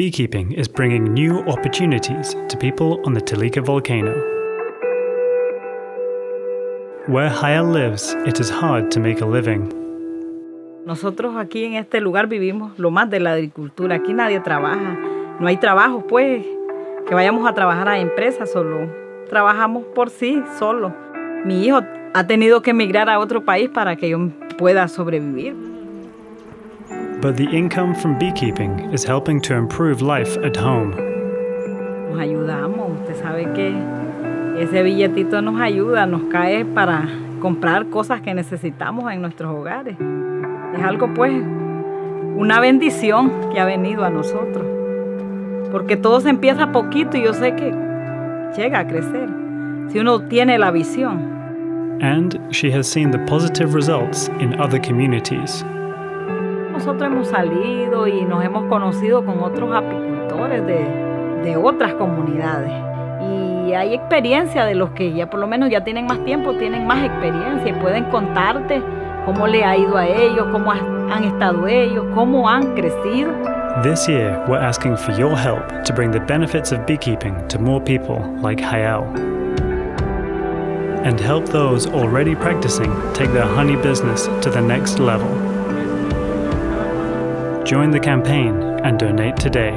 beekeeping is bringing new opportunities to people on the Talika volcano. Where Hayal lives, it is hard to make a living. Nosotros aquí en este lugar vivimos lo más de la agricultura. Aquí nadie trabaja. No hay trabajo, pues, que vayamos a trabajar a empresas, solo trabajamos por sí, solo. Mi hijo ha tenido que emigrar a otro país para que yo pueda sobrevivir. But the income from beekeeping is helping to improve life at home. Nos ayudamos, usted sabe que ese billetito nos ayuda, nos cae para comprar cosas que necesitamos en nuestros hogares. Es algo pues, una bendición que ha venido a nosotros. Porque todo se empieza poquito y yo sé que llega a crecer si uno tiene la visión. And she has seen the positive results in other communities. Nosotros hemos salido y nos hemos conocido con otros apicultores de, de otras comunidades. Y hay experiencia de los que ya por lo menos ya tienen más tiempo, tienen más experiencia pueden contarte cómo le ha ido a ellos, cómo han estado ellos, cómo han crecido. This year, we're asking for your help to bring the benefits of beekeeping to more people like Hayal. And help those already practicing take their honey business to the next level. Join the campaign and donate today.